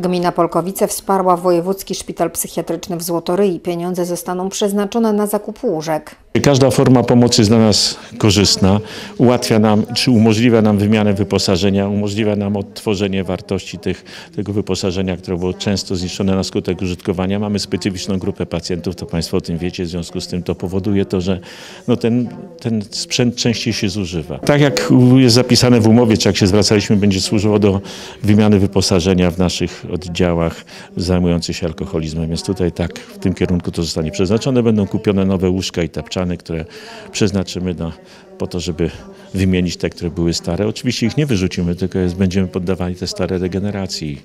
Gmina Polkowice wsparła Wojewódzki Szpital Psychiatryczny w Złotoryi. Pieniądze zostaną przeznaczone na zakup łóżek. Każda forma pomocy jest dla nas korzystna, ułatwia nam, czy umożliwia nam wymianę wyposażenia, umożliwia nam odtworzenie wartości tych, tego wyposażenia, które było często zniszczone na skutek użytkowania. Mamy specyficzną grupę pacjentów, to Państwo o tym wiecie, w związku z tym to powoduje to, że no ten, ten sprzęt częściej się zużywa. Tak jak jest zapisane w umowie, czy jak się zwracaliśmy, będzie służyło do wymiany wyposażenia w naszych oddziałach zajmujących się alkoholizmem, więc tutaj tak w tym kierunku to zostanie przeznaczone. Będą kupione nowe łóżka i tapczany, które przeznaczymy na, po to, żeby wymienić te, które były stare. Oczywiście ich nie wyrzucimy, tylko jest, będziemy poddawali te stare regeneracji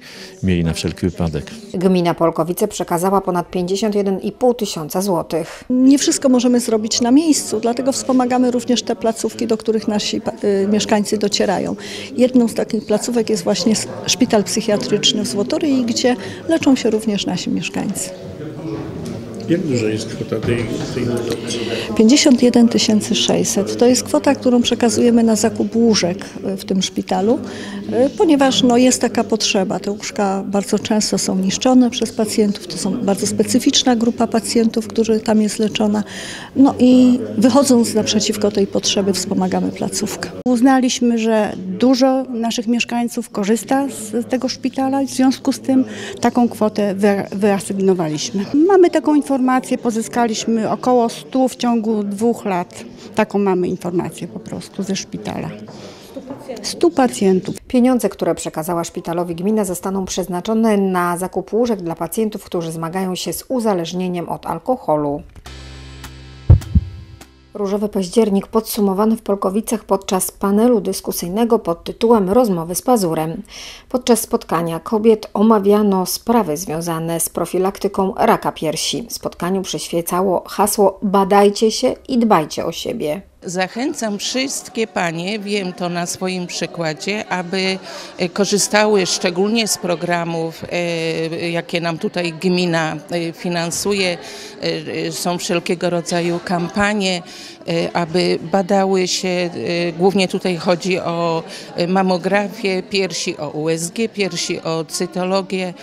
i mieli na wszelki wypadek. Gmina Polkowice przekazała ponad 51,5 tysiąca złotych. Nie wszystko możemy zrobić na miejscu, dlatego wspomagamy również te placówki, do których nasi y, mieszkańcy docierają. Jedną z takich placówek jest właśnie szpital psychiatryczny w Złotoryi, gdzie leczą się również nasi mieszkańcy. Jak duża jest kwota tej, tej dotacji? 51 600 to jest kwota, którą przekazujemy na zakup łóżek w tym szpitalu, y, ponieważ no, jest taka potrzeba. Te łóżka bardzo często są niszczone przez pacjentów, to są bardzo specyficzna grupa pacjentów, którzy tam jest leczona. No i wychodząc naprzeciwko tej potrzeby wspomagamy placówkę. Uznaliśmy, że dużo naszych mieszkańców korzysta z tego szpitala i w związku z tym taką kwotę wyasygnowaliśmy. Mamy taką informację, pozyskaliśmy około 100 w ciągu dwóch lat. Taką mamy informację po prostu ze szpitala. 100 pacjentów. Pieniądze, które przekazała szpitalowi gmina zostaną przeznaczone na zakup łóżek dla pacjentów, którzy zmagają się z uzależnieniem od alkoholu. Różowy październik podsumowany w Polkowicach podczas panelu dyskusyjnego pod tytułem Rozmowy z Pazurem. Podczas spotkania kobiet omawiano sprawy związane z profilaktyką raka piersi. Spotkaniu przyświecało hasło Badajcie się i dbajcie o siebie. Zachęcam wszystkie panie, wiem to na swoim przykładzie, aby e, korzystały szczególnie z programów, e, jakie nam tutaj gmina e, finansuje. Są wszelkiego rodzaju kampanie, aby badały się, głównie tutaj chodzi o mamografię piersi, o USG piersi, o cytologię,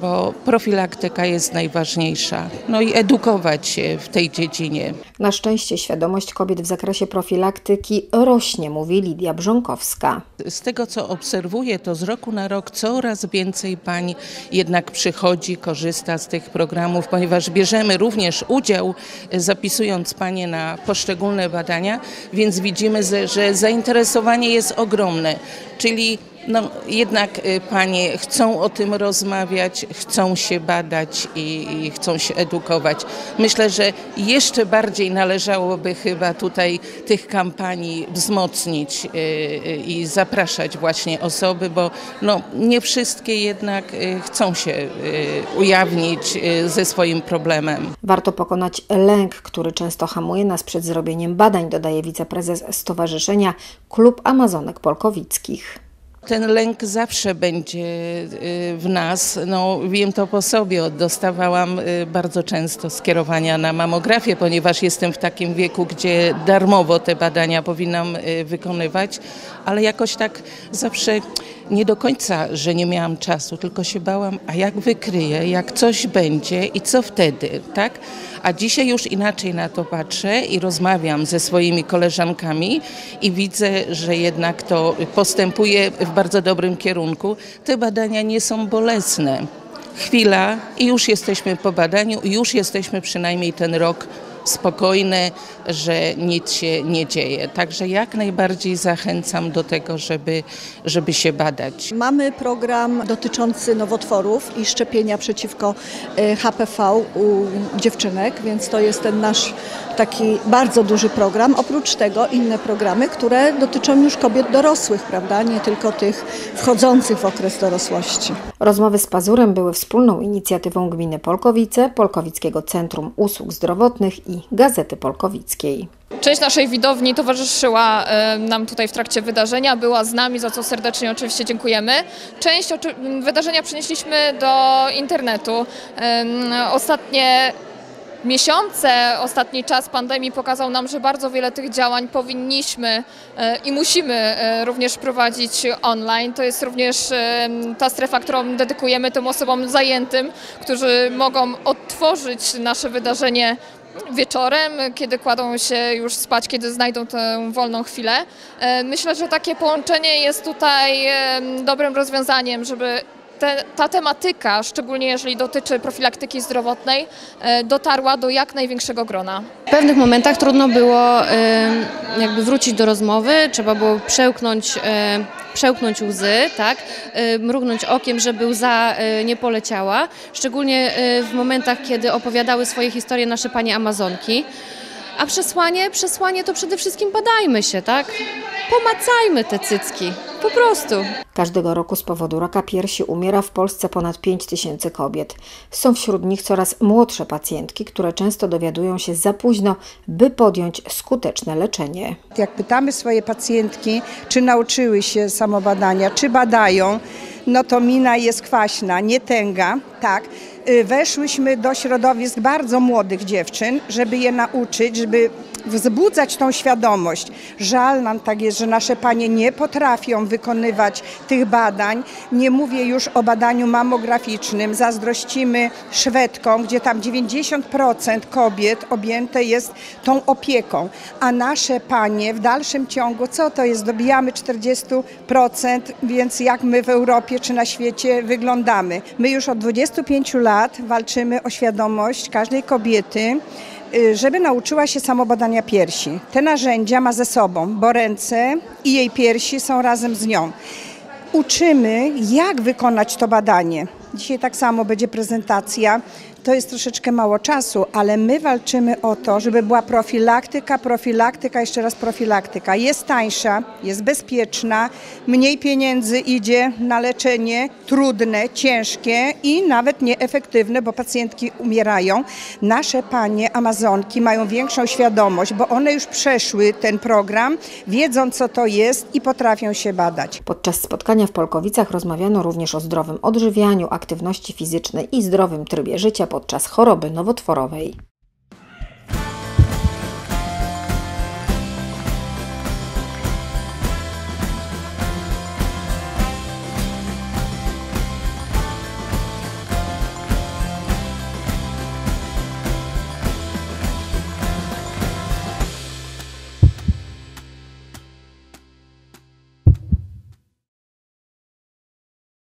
bo profilaktyka jest najważniejsza. No i edukować się w tej dziedzinie. Na szczęście świadomość kobiet w zakresie profilaktyki rośnie, mówi Lidia Brzonkowska. Z tego co obserwuję, to z roku na rok coraz więcej pań jednak przychodzi, korzysta z tych programów, ponieważ bierzemy również udział, zapisując panie na poszczególne badania, więc widzimy, że zainteresowanie jest ogromne. Czyli no, jednak y, panie chcą o tym rozmawiać, chcą się badać i, i, chcą się edukować. Myślę, że jeszcze bardziej należałoby chyba tutaj tych kampanii wzmocnić y, y, i zapraszać właśnie osoby, bo no, nie wszystkie jednak chcą się ujawnić ze swoim problemem. Warto pokonać lęk, który często hamuje nas przed zrobieniem badań, dodaje wiceprezes Stowarzyszenia Klub Amazonek Polkowickich. Ten lęk zawsze będzie y, w nas. No, wiem to po sobie. Dostawałam y, bardzo często skierowania na mamografię, ponieważ jestem w takim wieku, gdzie darmowo te badania powinnam y, wykonywać, ale jakoś tak zawsze nie do końca, że nie miałam czasu, tylko się bałam, a jak wykryję, jak coś będzie i co wtedy, tak? A dzisiaj już inaczej na to patrzę i rozmawiam ze swoimi koleżankami i widzę, że jednak to postępuje w bardzo dobrym kierunku. Te badania nie są bolesne. Chwila i już jesteśmy po badaniu, już jesteśmy przynajmniej ten rok spokojne, że nic się nie dzieje. Także jak najbardziej zachęcam do tego, żeby, żeby się badać. Mamy program dotyczący nowotworów i szczepienia przeciwko e, HPV u dziewczynek, więc to jest ten nasz taki bardzo duży program. Oprócz tego inne programy, które dotyczą już kobiet dorosłych, prawda, nie tylko tych wchodzących w okres dorosłości. Rozmowy z Pazurem były wspólną inicjatywą gminy Polkowice, Polkowickiego Centrum Usług Zdrowotnych i Gazety Polkowickiej. Część naszej widowni towarzyszyła nam tutaj w trakcie wydarzenia, była z nami, za co serdecznie oczywiście dziękujemy. Część wydarzenia przenieśliśmy do internetu. Ostatnie miesiące, ostatni czas pandemii pokazał nam, że bardzo wiele tych działań powinniśmy e, i musimy e, również prowadzić online. To jest również ta strefa, którą dedykujemy tym osobom zajętym, którzy mogą odtworzyć nasze wydarzenie wieczorem, kiedy kładą się już spać, kiedy znajdą tę wolną chwilę. E, Myślę, że takie połączenie jest tutaj dobrym rozwiązaniem, żeby te, ta tematyka, szczególnie jeżeli dotyczy profilaktyki zdrowotnej, e, dotarła do jak największego grona. W pewnych momentach trudno było jakby wrócić do rozmowy, trzeba było przełknąć, em, przełknąć łzy, tak? E, mrugnąć okiem, żeby łza e, nie poleciała. Szczególnie e, w momentach, kiedy opowiadały swoje historie nasze panie Amazonki. A przesłanie? Przesłanie to przede wszystkim badajmy się, tak? Pomacajmy te cycki, po prostu. Każdego roku z powodu raka piersi umiera w Polsce ponad 5 tysięcy kobiet. Są wśród nich coraz młodsze pacjentki, które często dowiadują się za późno, by podjąć skuteczne leczenie. Jak pytamy swoje pacjentki, czy nauczyły się samobadania, czy badają, no to mina jest kwaśna, nie tęga, tak. Y, Weszłyśmy do środowisk bardzo młodych dziewczyn, żeby je nauczyć, żeby wzbudzać tą świadomość. Żal nam tak jest, że nasze panie nie potrafią wykonywać tych badań. Nie mówię już o badaniu mamograficznym. Zazdrościmy Szwedkom, gdzie tam 90% kobiet objęte jest tą opieką, a nasze panie w dalszym ciągu, co to jest, dobijamy 40%, więc jak my w Europie czy na świecie wyglądamy. My już od 25 lat walczymy o świadomość każdej kobiety, żeby nauczyła się samobadania piersi. Te narzędzia ma ze sobą, bo ręce i jej piersi są razem z nią. Uczymy, jak wykonać to badanie. Dzisiaj tak samo będzie prezentacja. To jest troszeczkę mało czasu, ale my walczymy o to, żeby była profilaktyka, profilaktyka, jeszcze raz profilaktyka. Jest tańsza, jest bezpieczna, mniej pieniędzy idzie na leczenie trudne, ciężkie i nawet nieefektywne, bo pacjentki umierają. Nasze panie Amazonki mają większą świadomość, bo one już przeszły ten program, wiedzą co to jest i potrafią się badać. Podczas spotkania w Polkowicach rozmawiano również o zdrowym odżywianiu, aktywności fizycznej i zdrowym trybie życia podczas choroby nowotworowej.